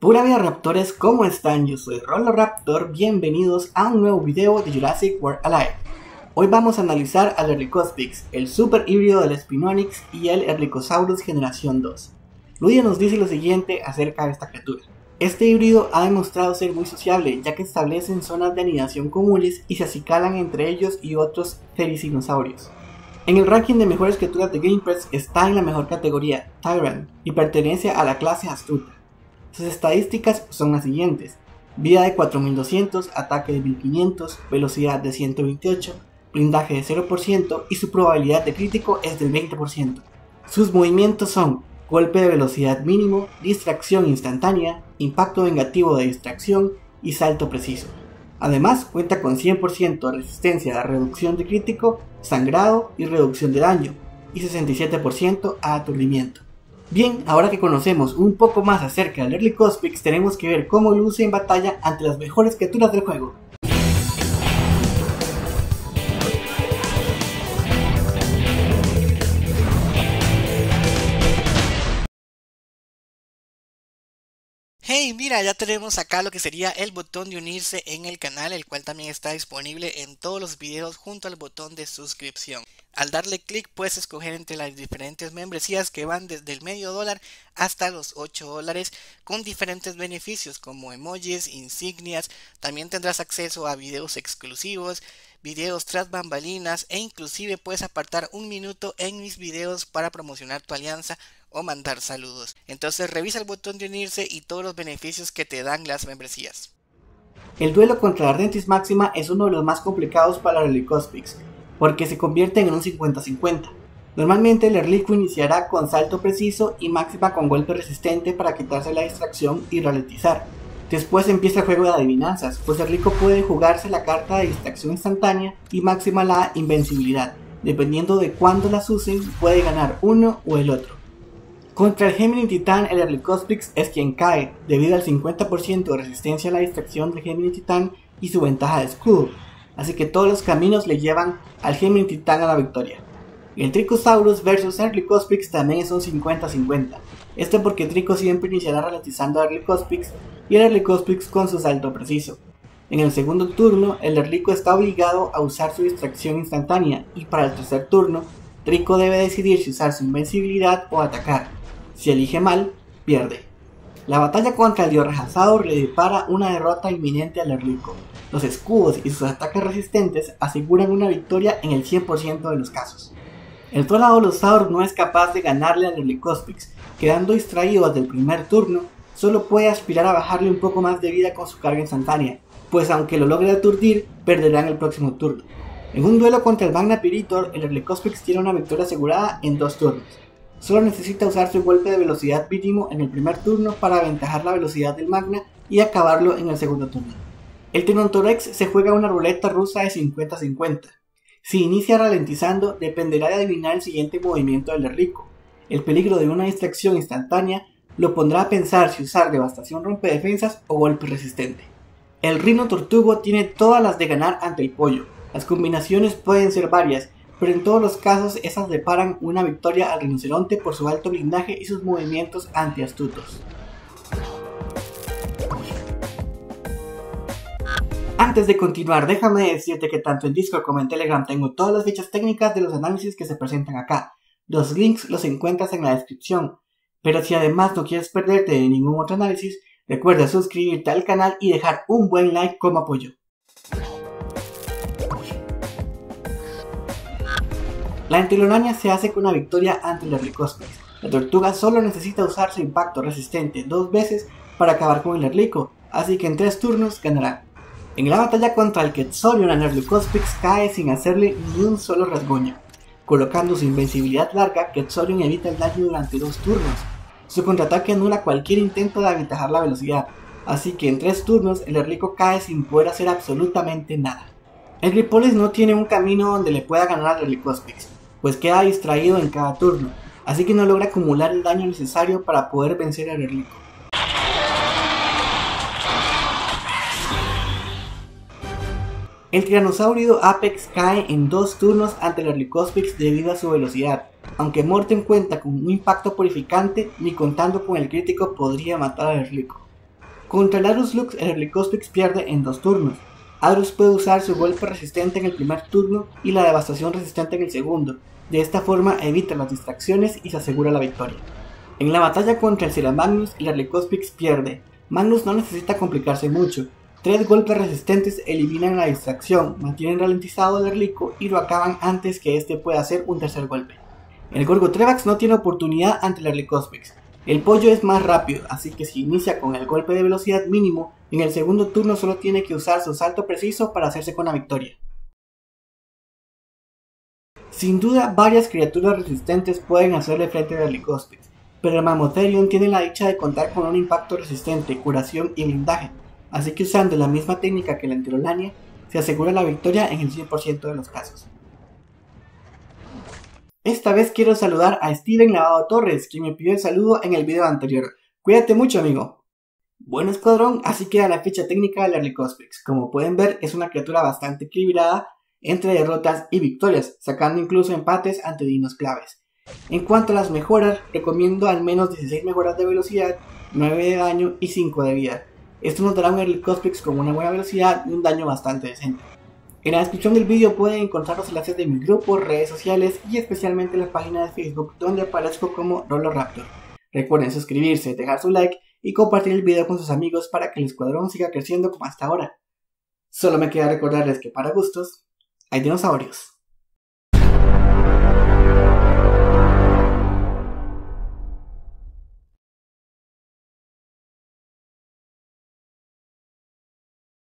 Hola vida raptores, ¿cómo están? Yo soy Rolo Raptor, bienvenidos a un nuevo video de Jurassic World Alive. Hoy vamos a analizar al Erlicospix, el super híbrido del Spinonix y el Erlicosaurus generación 2. Ludia nos dice lo siguiente acerca de esta criatura. Este híbrido ha demostrado ser muy sociable, ya que establecen zonas de anidación comunes y se acicalan entre ellos y otros cericinosaurios. En el ranking de mejores criaturas de GamePress está en la mejor categoría, Tyrant, y pertenece a la clase astuta. Sus estadísticas son las siguientes. Vida de 4200, ataque de 1500, velocidad de 128, blindaje de 0% y su probabilidad de crítico es del 20%. Sus movimientos son golpe de velocidad mínimo, distracción instantánea, impacto vengativo de distracción y salto preciso. Además cuenta con 100% de resistencia a reducción de crítico, sangrado y reducción de daño, y 67% a aturdimiento. Bien, ahora que conocemos un poco más acerca del Early Cosmix, tenemos que ver cómo luce en batalla ante las mejores criaturas del juego. Hey, mira, ya tenemos acá lo que sería el botón de unirse en el canal, el cual también está disponible en todos los videos junto al botón de suscripción. Al darle clic puedes escoger entre las diferentes membresías que van desde el medio dólar hasta los 8 dólares con diferentes beneficios como emojis, insignias, también tendrás acceso a videos exclusivos, videos tras bambalinas e inclusive puedes apartar un minuto en mis videos para promocionar tu alianza o mandar saludos. Entonces revisa el botón de unirse y todos los beneficios que te dan las membresías. El duelo contra la Ardentis Máxima es uno de los más complicados para Cospix, porque se convierte en un 50-50. Normalmente el Erlico iniciará con salto preciso y máxima con golpe resistente para quitarse la distracción y ralentizar. Después empieza el juego de adivinanzas, pues Erlico puede jugarse la carta de distracción instantánea y máxima la invencibilidad. Dependiendo de cuándo las usen, puede ganar uno o el otro. Contra el Gemini Titán, el Erlicospix es quien cae, debido al 50% de resistencia a la distracción del Gemini Titán y su ventaja de escudo, así que todos los caminos le llevan al Gemini Titán a la victoria. El Tricosaurus versus Erlicospix también es un 50-50, esto porque Trico siempre iniciará ralentizando a Erlicospix y el Erlicospix con su salto preciso. En el segundo turno, el Erlico está obligado a usar su distracción instantánea y para el tercer turno, Trico debe decidir si usar su invencibilidad o atacar. Si elige mal, pierde. La batalla contra el Diorrajasaur le depara una derrota inminente al Erlico. Los escudos y sus ataques resistentes aseguran una victoria en el 100% de los casos. El Trollodolosaur no es capaz de ganarle al Erlicospix, quedando distraído desde el primer turno, solo puede aspirar a bajarle un poco más de vida con su carga instantánea, pues aunque lo logre aturdir, perderá en el próximo turno. En un duelo contra el Magna Piritor, el Erlicospix tiene una victoria asegurada en dos turnos. Solo necesita usar su golpe de velocidad mínimo en el primer turno para aventajar la velocidad del Magna y acabarlo en el segundo turno. El Tenontorex se juega una ruleta rusa de 50-50. Si inicia ralentizando, dependerá de adivinar el siguiente movimiento del Erlico. El peligro de una distracción instantánea lo pondrá a pensar si usar devastación rompe defensas o golpe resistente. El Rino Tortugo tiene todas las de ganar ante el pollo. Las combinaciones pueden ser varias pero en todos los casos esas deparan una victoria al rinoceronte por su alto blindaje y sus movimientos antiastutos. Antes de continuar, déjame decirte que tanto en Discord como en Telegram tengo todas las fichas técnicas de los análisis que se presentan acá. Los links los encuentras en la descripción. Pero si además no quieres perderte de ningún otro análisis, recuerda suscribirte al canal y dejar un buen like como apoyo. La entelolania se hace con una victoria ante el Erlicospix. La tortuga solo necesita usar su impacto resistente dos veces para acabar con el Erlico, así que en tres turnos ganará. En la batalla contra el Quetzorion, el Erlicospix cae sin hacerle ni un solo rasguño. Colocando su invencibilidad larga, Quetzorion evita el daño durante dos turnos. Su contraataque anula cualquier intento de aventajar la velocidad, así que en tres turnos el Erlico cae sin poder hacer absolutamente nada. El Gripolis no tiene un camino donde le pueda ganar al Erlicospix, pues queda distraído en cada turno, así que no logra acumular el daño necesario para poder vencer al Erlico. El Tiranosaurio Apex cae en dos turnos ante el Erlicospix debido a su velocidad, aunque en cuenta con un impacto purificante, ni contando con el crítico podría matar al Erlico. Contra Larus Lux, el Erlicospix pierde en dos turnos. Adrus puede usar su golpe resistente en el primer turno y la devastación resistente en el segundo. De esta forma evita las distracciones y se asegura la victoria. En la batalla contra el Sira Magnus, el Erlicospix pierde. Magnus no necesita complicarse mucho. Tres golpes resistentes eliminan la distracción, mantienen ralentizado al Erlico y lo acaban antes que este pueda hacer un tercer golpe. El Gorgo Trevax no tiene oportunidad ante el Erlicospix, el pollo es más rápido, así que si inicia con el golpe de velocidad mínimo, en el segundo turno solo tiene que usar su salto preciso para hacerse con la victoria. Sin duda, varias criaturas resistentes pueden hacerle frente a Licospix, pero el Mammotherium tiene la dicha de contar con un impacto resistente, curación y blindaje, así que usando la misma técnica que la Enterolania, se asegura la victoria en el 100% de los casos. Esta vez quiero saludar a Steven Lavado Torres, quien me pidió el saludo en el video anterior. Cuídate mucho, amigo. Buen escuadrón, así queda la ficha técnica del Early Cosmix. Como pueden ver, es una criatura bastante equilibrada entre derrotas y victorias, sacando incluso empates ante dinos claves. En cuanto a las mejoras, recomiendo al menos 16 mejoras de velocidad, 9 de daño y 5 de vida. Esto nos dará un Early Cosmix con una buena velocidad y un daño bastante decente. En la descripción del vídeo pueden encontrar los enlaces de mi grupo, redes sociales y especialmente la página de Facebook donde aparezco como Raptor. Recuerden suscribirse, dejar su like y compartir el video con sus amigos para que el escuadrón siga creciendo como hasta ahora. Solo me queda recordarles que para gustos hay dinosaurios.